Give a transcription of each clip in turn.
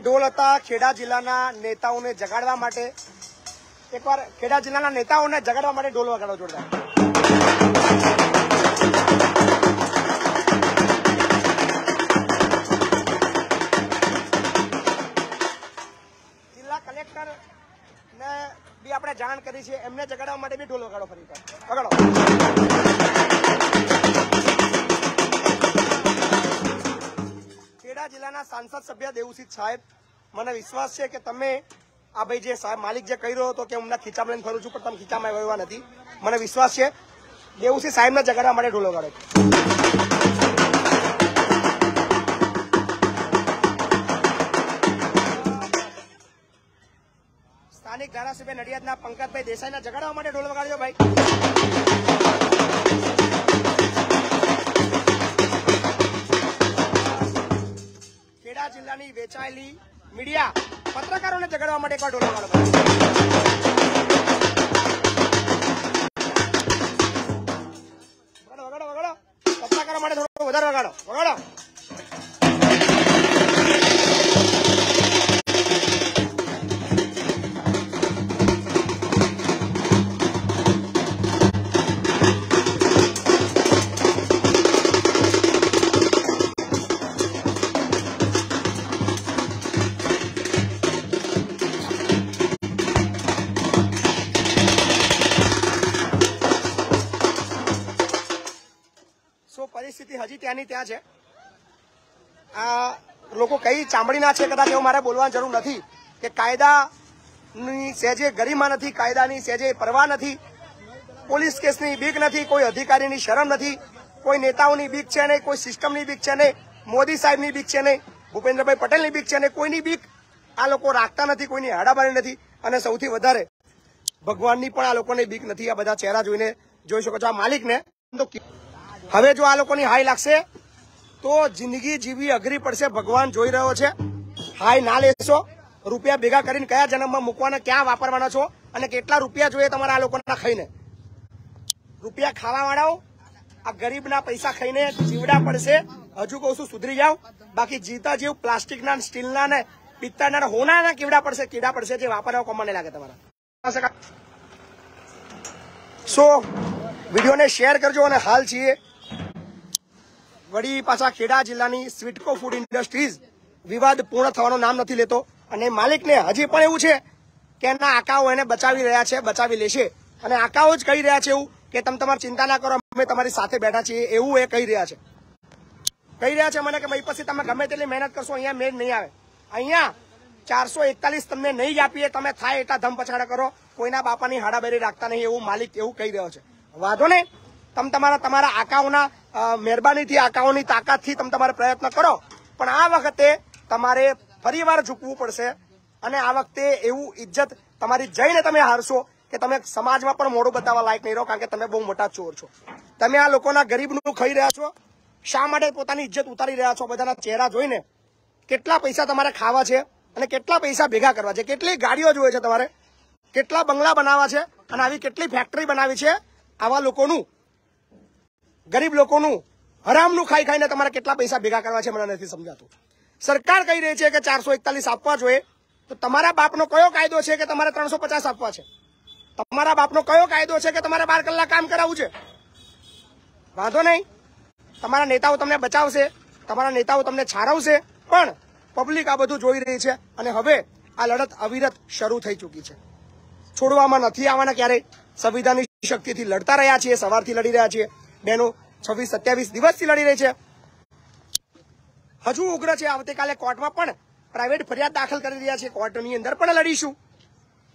ઢોલ હતા ખેડા જિલ્લાના નેતાઓને જગાડવા માટે. એકવાર ખેડા જિલ્લાના નેતાઓને જગાડવા માટે ઢોલ વગાડો જોડતા જિલ્લા કલેક્ટર ને બી આપણે જાણ કરી છે, એમને જગાડવા માટે બી ઢોલ વગાડો ફરી. વગાડો. ખેડા જિલ્લાના સાંસદ સભ્ય દેવુસિંહ સાહેબ, મને વિશ્વાસ છે કે તમે આ ભાઈ જે સાહેબ માલિક જે કહી રહ્યો હતો કે હું હમણાં ખીચામાં લઈને ફરું છું, પણ તમે ખીચામાં આવ્યા નથી. મને વિશ્વાસ છે, દેવુસિંહ સાહેબને જગાડવા માટે ઢોલો ગાડો સ્થાનિક ધારાસભ્ય નડિયાદના પંકજભાઈ દેસાઈના જગાડવા માટે ઢોલ વગાડજો ભાઈ. ખેડા જિલ્લાની વેચાયેલી મીડિયા પત્રકારોને જગાડવા માટે એકવાર ઢોલ વગાડો ભાઈ. વગાડો વગાડો વગાડો પત્રકારો માટે થોડો વધારે વગાડો ત્યાંની ત્યાં છે. આ લોકો કઈ ચામડીના છે કદાચ એવું મારે બોલવાની જરૂર નથી કે કાયદાની સહેજે ગરિમા નથી, કાયદાની સહેજે પરવા નથી, પોલીસ કેસની બીક નથી, કોઈ અધિકારીની શરમ નથી, કોઈ નેતાઓની બીક છે નહીં, કોઈ સિસ્ટમની બીક છે નહીં, મોદી સાહેબની બીક છે નહીં, ભૂપેન્દ્રભાઈ પટેલની બીક છે નહીં, કોઈની બીક આ લોકો રાખતા નથી, કોઈની હાડાબારી નથી અને સૌથી વધારે ભગવાનની પણ આ લોકોને બીક નથી, આ બધા ચહેરા જોઈને જોઈ શકો છો, આ માલિકને તો હવે જો આ લોકોની હાઈ લાગશે, તો જિંદગી જીવી અઘરી પડશે. ભગવાન જોઈ રહ્યો છે. હાઈ ના લેશો. રૂપિયા ભેગા કરીને કયા જન્મમાં મૂકવાના, ક્યાં વાપરવાના છો અને કેટલા રૂપિયા જોઈએ તમારા આ લોકોના ખાઈને? રૂપિયા ખાવા વાળાઓ આ ગરીબના પૈસા ખાઈને જીવડા પડશે. હજુ કહું છું સુધરી જાઓ? બાકી જીતા જીવ પ્લાસ્ટિકના, સ્ટીલના ને પિત્તળના ને હોનાના કેવડા પડશે. કીડા પડશે જે વાપરવા કોમને લાગે તમારા. સો, વિડીયોને શેર કરજો અને હાલ છીએ. વળી પાછા ખેડા જિલ્લાની સ્વીટકો ફૂડ ઇન્ડસ્ટ્રીઝ વિવાદ પૂર્ણ થવાનું નામ નથી લેતો અને માલિકને હજી પણ એવું છે કે એના આકાઓ એને બચાવી રહ્યા છે, બચાવી લેશે. અને આકાઓ જ કહી રહ્યા છે એવું કે તમે તમારી ચિંતા ના કરો, અમે તમારી સાથે બેઠા છીએ, એવું એ કહી રહ્યા છે. કહી રહ્યા છે મને કે ભાઈ પછી તમે ગમે તેટલી મહેનત કરશો, અહીંયા મેળ નહીં આવે. અહીંયા ચારસો એકતાલીસ તમને નહીં જ આપીએ, તમે થાય એટલા ધમ પછાડા કરો, કોઈના બાપાની હાડાબેરી રાખતા નહીં એવું માલિક એવું કહી રહ્યો છે. વાંધો નહીં, તમે તમારા તમારા આકાઓના મહેરબાનીથી આકાઓની તાકાતથી તમે તમારે પ્રયત્ન કરો. પણ આ વખતે તમારે ફરીવાર ઝૂકવું પડશે અને આ વખતે એવું ઇજ્જત તમારી જઈને તમે હારશો કે તમે સમાજમાં પણ મોડું બતાવવા લાયક નહીં રહો, કારણ કે તમે બહુ મોટા ચોર છો. તમે આ લોકોના ગરીબનું ખાઈ રહ્યા છો, શા માટે પોતાની ઇજ્જત ઉતારી રહ્યા છો, બધાના ચહેરા જોઈને? કેટલા પૈસા તમારે ખાવા છે અને કેટલા પૈસા ભેગા કરવા છે? કેટલી ગાડીઓ જોઈએ છે તમારે? કેટલા બંગલા બનાવવા છે અને આવી કેટલી ફેક્ટરી બનાવી છે? આવા લોકોનું ગરીબ લોકોનું હરામનું ખાઈ ખાઈને તમારે કેટલા પૈસા ભેગા કરવા છે મને નથી સમજાતું. સરકાર કહી રહી છે કે ચારસો એકતાલીસ આપવા જોઈએ. તો તમારા બાપનો કયો કાયદો છે કે તમારે ત્રણસો પચાસ આપવા છે? તમારા બાપનો કયો કાયદો છે કે તમારે બાર કલાક કામ કરાવવું છે? વાંધો નહીં. તમારા નેતાઓ તમને બચાવશે, તમારા નેતાઓ તમને છારવશે, પણ પબ્લિક આ બધું જોઈ રહી છે અને હવે આ લડત અવિરત શરૂ થઈ ચૂકી છે. છોડવામાં નથી આવવાના ક્યારેય. સંવિધાનની શક્તિથી લડતા રહ્યા છીએ, સવારથી લડી રહ્યા છીએ. બેનો છવ્વીસ, સત્યાવીસ દિવસથી લડી રહી છે. હજુ ઉગ્ર છે. આવતીકાલે કોર્ટમાં પણ પ્રાઇવેટ ફરિયાદ દાખલ કરી રહ્યા છે. કોર્ટની અંદર પણ લડીશું.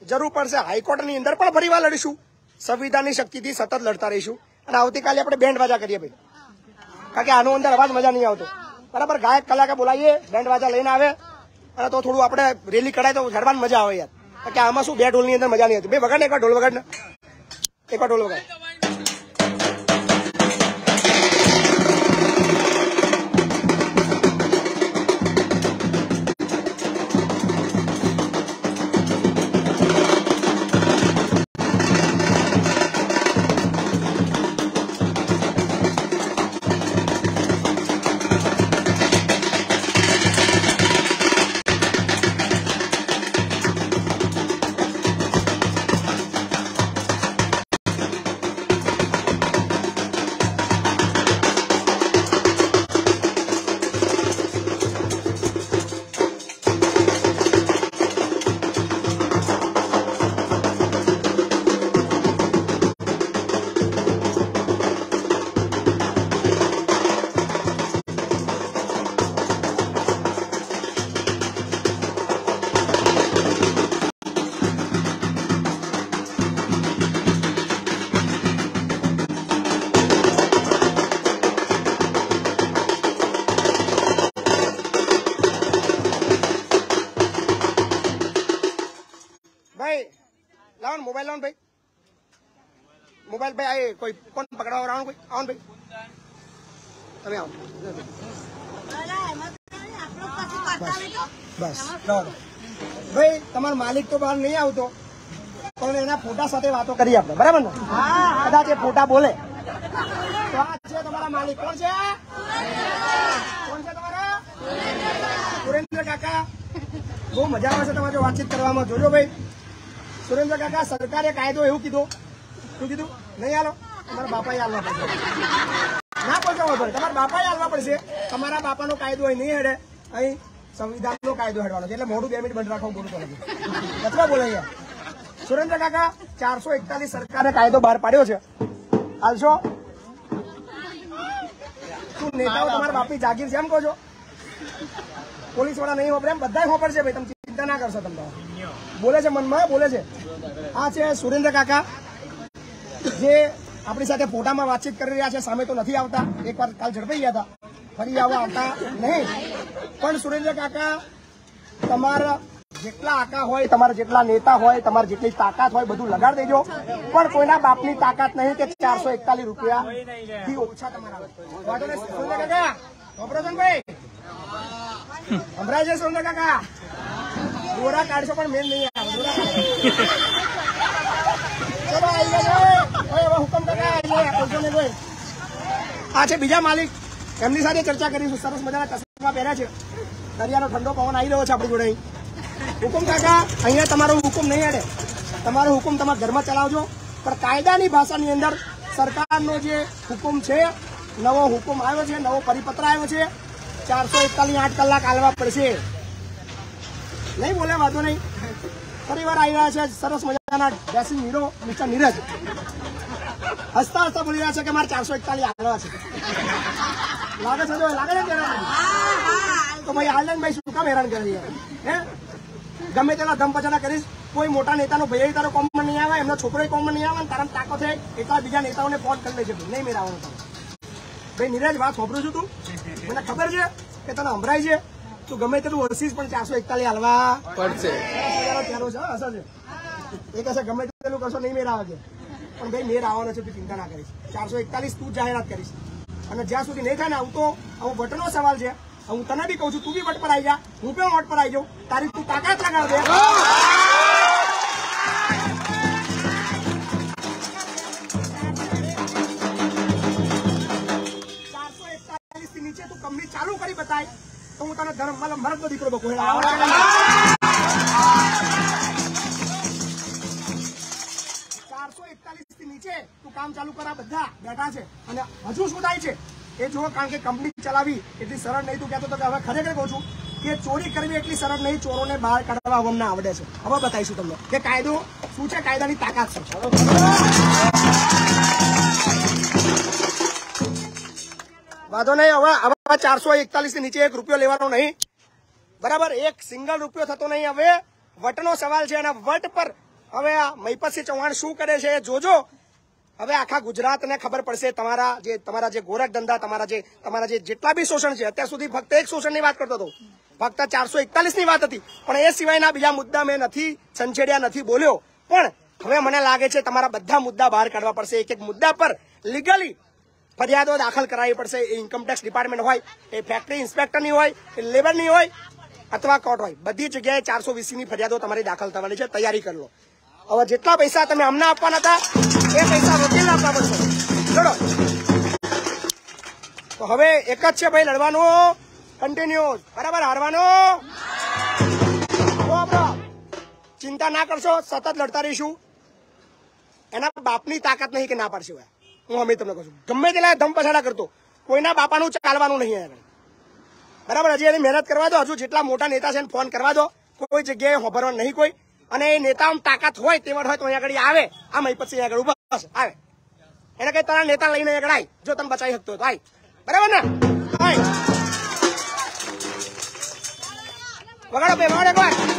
જરૂર પડશે હાઈકોર્ટની અંદર પણ ફરીવાર લડીશું. સંવિધાનની શક્તિથી સતત લડતા રહીશું. અને આવતીકાલે આપણે બેન્ડ વાજા કરીએ ભાઈ. કારણ કે આનો અંદર અવાજ મજા નહીં આવતો. બરાબર? ગાયક કલાકે બોલાવીએ બેન્ડ વાજા લઈને આવે. અને તો થોડું આપણે રેલી કઢાય તો ગરબાની મજા આવે યાર. કારણ કે આમાં શું બે ઢોલની અંદર મજા નહીં આવતી. બે વગાડ ને એકવાર ઢોલ વગાડ ને એકવાર ઢોલ વગાડ. લાવો ને, મોબાઈલ લાવો ભાઈ. મોબાઈલ ભાઈ, આ કોઈ કોણ પકડવા વાળા કોઈ. આવો ભાઈ. તમે આવો. બસ ભાઈ, તમારો માલિક તો બહાર નહીં આવતો. પણ એના ફોટા સાથે વાતો કરી આપણે. બરાબર ને? કદાચ એ ફોટા બોલે. તો આ છે તમારા માલિક. કોણ છે? કોણ છે તમારા? સુરેન્દ્ર કાકા. બહુ મજા આવે છે તમારે વાતચીત કરવામાં. જોજો ભાઈ. સુરેન્દ્ર કાકા, સરકારે કાયદો એવું કીધો. શું કીધું? નહીં હાલો તમારા બાપાએ હાલવા પડશે. ના પહોંચાવો ભાઈ તમારા બાપાએ હાલવા પડશે. તમારા બાપાનો કાયદો અહીં નહીં હેડે. અહીં સંવિધાનનો કાયદો હેડવાનો છે. એટલે મોઢું બે મિનિટ બંધ રાખવું બોલું તમે કચરા બોલે અહીંયા. સુરેન્દ્ર કાકા, ચારસો એકતાલીસ સરકારે કાયદો બહાર પાડ્યો છે. હાલશો શું નેતાઓ તમારા બાપની જાગીર છે એમ કહો છો? પોલીસવાળા નહીં વાપરે એમ? બધા વાપર છે ભાઈ. તમે ચિંતા ના કરશો તમે બોલે છે મનમાં, બોલે છે. આ છે સુરેન્દ્ર કાકા. જે આપણી સાથે ફોટામાં વાતચીત કરી રહ્યા છે, સામે તો નથી આવતા. એકવાર કાલ ઝડપાઈ ગયા હતા. ફરી આવવા આવતા નહીં. પણ સુરેન્દ્ર કાકા, તમારા જેટલા આકા હોય, તમારા જેટલા નેતા હોય, તમારી જેટલી તાકાત હોય, બધું લગાડ દેજો. પણ કોઈના બાપની તાકાત નહીં કે ચારસો એકતાલીસ રૂપિયા થી ઓછા તમારા કાકા. છે સુરેન્દ્ર કાકા? દોરા કાઢશો પણ મેન નહીં આવે, દોરા ચલો આવી. ગયા હવે હુકમ કાકા આ છે બીજા માલિક. એમની સાથે ચર્ચા કરીશું. સરસ મજાના ચશ્મા પહેર્યા છે. દરિયાનો ઠંડો પવન આવી રહ્યો છે આપણી જોડે હુકુમ કાકા, અહીંયા તમારો હુકુમ નહીં અડે તમારો હુકમ તમારા ઘરમાં ચલાવજો. પણ કાયદાની ભાષાની અંદર સરકારનો જે હુકુમ છે, નવો હુકુમ આવ્યો છે, નવો પરિપત્ર આવ્યો છે, ચારસો એકતાલીસ આઠ કલાક આલવા પડશે. નહીં બોલે, વાંધો નહીં. ફરી વાર આવી રહ્યા છે, સરસ મજાના ડ્રેસિંગ હીરો, મિસ્ટર નીરજ. હસતા હસતા બોલી રહ્યા છે કે મારે ચારસો એકતાલીસ આગળ છે. લાગે છે જો, લાગે છે તો ભાઈ હાલ ભાઈ શું કામ હેરાન કરી હે? ગમે તેના ધમ કરીશ, કોઈ મોટા નેતાનો ભાઈ તારો કોમન નહીં આવે, એમનો છોકરો કોમન નહીં આવે તારા તાકો છે એટલા બીજા નેતાઓને ફોન કરી લેજે નહીં મેળવવાનું તમે. ભાઈ નીરજ, વાત સાંભળું છું તું? મને ખબર છે કે તને સંભળાય છે? તું ગમે તેટલું વર્ષીશ પણ ચારસો એકતાલીસ હાલવા. પડશે. એક હશે ગમે તેટલું કરશો નહીં મેળ આવે. પણ ભાઈ મેળ આવવાનો છે તું ચિંતા ના કરીશ. ચારસો એકતાલીસ તું જાહેરાત કરીશ. અને જ્યાં સુધી નહીં થાય ને આવું તો આવું વટનો સવાલ છે. હું તને બી કહું છું તું બી વટ પર આવી જા. હું પણ વટ પર આવી જાઉં. તારી તું તાકાત લગાવ મારા નો દીકરો બકો ચારસો એકતાલીસથી નીચે તું કામ ચાલુ કરા બધા, બેઠા છે. અને હજુ શું થાય છે. એ જુઓ કારણ કે કંપની ચલાવી, એટલી સરળ નહીં તું કહેતો તો હવે ખરેખર કહું છું કે ચોરી કરવી એટલી સરળ નહીં, ચોરોને બહાર કાઢવા અમને આવડે છે. હવે બતાવીશું તમને કે કાયદો શું છે? કાયદાની તાકાત છે? વાંધો નહીં હવે હવે ચારસો એકતાલીસથી નીચે એક રૂપિયો લેવાનો નહીં બરાબર એક સિંગલ રૂપિયો થતો નહીં હવે વટનો સવાલ છે અને વટ પર હવે આ મહિપતસિંહ ચૌહાણ શું કરે છે એ જોજો. હવે આખા ગુજરાતને ખબર પડશે તમારા જે તમારા જે ગોરખ ધંધા, તમારા જે તમારા જે જેટલા બી શોષણ છે, અત્યાર સુધી ફક્ત એક શોષણની વાત કરતો હતો. ફક્ત ચારસો એકતાલીસની વાત હતી, પણ એ સિવાયના બીજા મુદ્દા મેં નથી સંછેડ્યા નથી બોલ્યો. પણ હવે મને લાગે છે તમારા બધા મુદ્દા બહાર કાઢવા પડશે. એક એક મુદ્દા પર લીગલી ફરિયાદો દાખલ કરાવવી પડશે. એ ઇન્કમટેક્સ ડિપાર્ટમેન્ટ હોય, એ ફેક્ટરી ઇન્સ્પેક્ટરની હોય, એ લેબરની હોય, અથવા કોર્ટ હોય. બધી જગ્યાએ ચારસો વીસીની ફરિયાદો તમારી દાખલ થવાની છે. તૈયારી કરી લો. હવે જેટલા પૈસા તમે અમને આપવાના હતા, એ પૈસા વકીલને આપવા પડશે. ચલો. તો હવે એક જ છે ભાઈ, લડવાનું. કન્ટિન્યુ બરાબર હારવાનું. ચિંતા ના કરશો, સતત લડતા રહીશું. એના બાપની તાકાત નહીં કે ના પાડશે હું અમે તમને કહું છું. ગમે તેલા ધમ પછાડા કરતો, કોઈના બાપાનું ચાલવાનું નહીં આગળ. બરાબર, હજી એની મહેનત કરવા દો, હજુ જેટલા મોટા નેતા છે ફોન કરવા દો. કોઈ જગ્યાએ હોભરવા નહીં કોઈ. અને એ નેતામાં તાકાત હોય તેવડ હોય તો અહીંયા આગળ આવે. આ મહી પછી આગળ ઊભા આવે. એને કઈ તારા નેતા લઈને આગળ આય. જો તમે બચાવી શકતો તો આય. બરાબર ને? વગાડો ભાઈ, વગાડો એકવાર.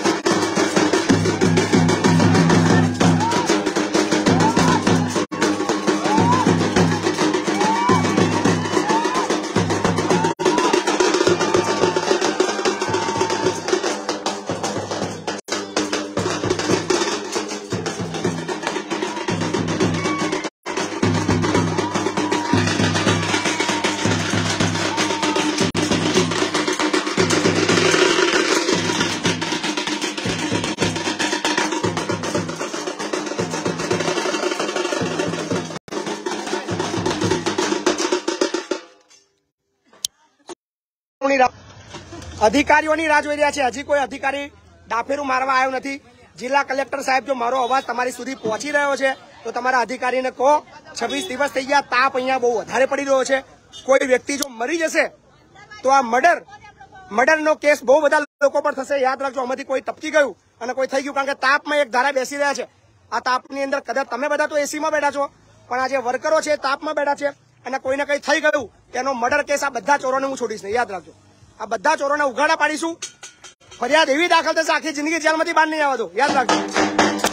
અધિકારીઓની રાહ જોઈ રહ્યા છે. હજી કોઈ અધિકારી ડાફેરું મારવા આવ્યો નથી. જિલ્લા કલેક્ટર સાહેબ, જો મારો અવાજ તમારી સુધી પહોંચી રહ્યો છે, તો તમારા અધિકારીને કહો, છવ્વીસ દિવસ થઈ ગયા, તાપ અહીંયા બહુ વધારે પડી રહ્યો છે. કોઈ વ્યક્તિ જો મરી જશે, તો આ મર્ડર, મર્ડરનો કેસ બહુ બધા લોકો પર થશે. યાદ રાખજો, આમાંથી કોઈ ટપકી ગયું અને કોઈ થઈ ગયું, કારણ કે તાપમાં એક ધારા બેસી રહ્યા છે. આ તાપની અંદર કદાચ તમે બધા તો એસીમાં બેઠા છો, પણ આ જે વર્કરો છે તાપમાં બેઠા છે અને કોઈને કંઈ થઈ ગયું તેનો મર્ડર કેસ આ બધા ચોરોને હું છોડીશ યાદ રાખજો. આ બધા ચોરોને ઉઘાડા પાડીશું. ફરિયાદ એવી દાખલ થશે, આખી જિંદગી જેલમાંથી બહાર નહીં આવવા દો યાદ રાખજો.